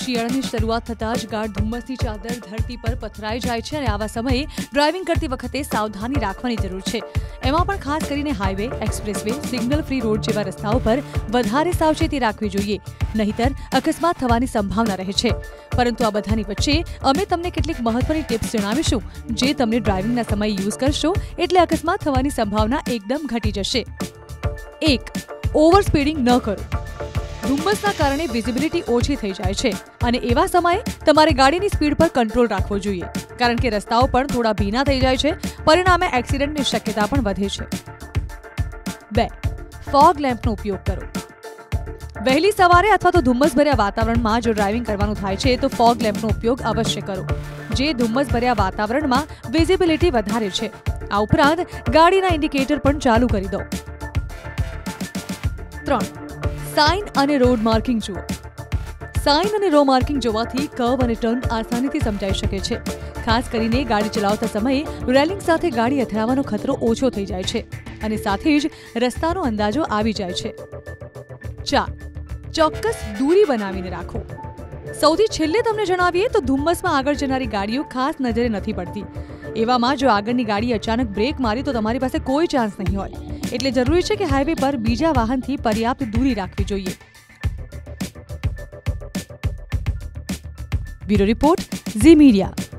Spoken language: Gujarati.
શિયાળાની શરૂઆત થતાં જ ગાઢ ધુમ્મસની ચાદર ધરતી પર પથરાઈ જાય છે અને આવા સમયે ડ્રાઇવિંગ કરતી વખતે સાવધાની રાખવાની જરૂર છે. એમાં પણ ખાસ કરીને highway expressway, signal free road જેવા રસ્તાઓ પર વધારે સાવચેતી રાખવી જોઈએ. નહીતર અકસ્માત થવાની સંભાવના રહે છે. પરંતુ આ બધાની વચ્ચે અમે તમને કેટલીક મહત્વની ટિપ્સ જણાવીશું. જે તમને ડ્રાઇવિંગના સમયે યુઝ કરશો એટલે અકસ્માત થવાની સંભાવના એકદમ ઘટી જશે. એક, ઓવર સ્પીડિંગ ન કરો. ધુમ્મસના કારણે વિઝિબિલિટી ઓછી થઈ જાય છે. અને એવા સમયે તમારે ગાડીની સ્પીડ પર કંટ્રોલ રાખવો જોઈએ. કારણ કે રસ્તાઓ પણ થોડા ભીના થઈ જાય છે. પરિણામે એક્સિડન્ટની શક્યતા પણ વધે છે. બે ફોગ લેમ્પનો ઉપયોગ કરો. વહેલી સવારે અથવા તો ધુમ્મસભર્યા વાતાવરણમાં જો ડ્રાઇવિંગ કરવાનું થાય છે, તો ફોગ લેમ્પનો ઉપયોગ અવશ્ય કરો. જે ધુમ્મસભર્યા વાતાવરણમાં વિઝિબિલિટી વધારે છે, આ ઉપરાંત ગાડીના ઇન્ડિકેટર પણ ચાલુ કરી દો. ત્રણ સાઇન અને રોડ માર્કિંગ જુઓ. સાઇન અને રો માર્કિંગ જોવાથી કર્વ અને ટર્ન આસાનીથી સમજાઈ શકે છે. ખાસ કરીને ગાડી ચલાવતા સમયે રેલિંગ સાથે ગાડી અથડાવાનો ખતરો ઓછો થઈ જાય છે અને સાથે જ રસ્તાનો અંદાજો આવી જાય છે. ચાર, ચોક્કસ દૂરી બનાવીને રાખો. સૌથી છેલ્લે તમને જણાવીએ તો ધુમ્મસમાં આગળ જનારી ગાડીઓ ખાસ નજરે નથી પડતી. એવામાં જો આગળની ગાડી અચાનક બ્રેક મારી તો તમારી પાસે કોઈ ચાન્સ નહીં હોય. એટલે જરૂરી છે કે હાઈવે પર બીજા વાહનથી પર્યાપ્ત દૂરી રાખવી જોઈએ. Bureau report Zee media.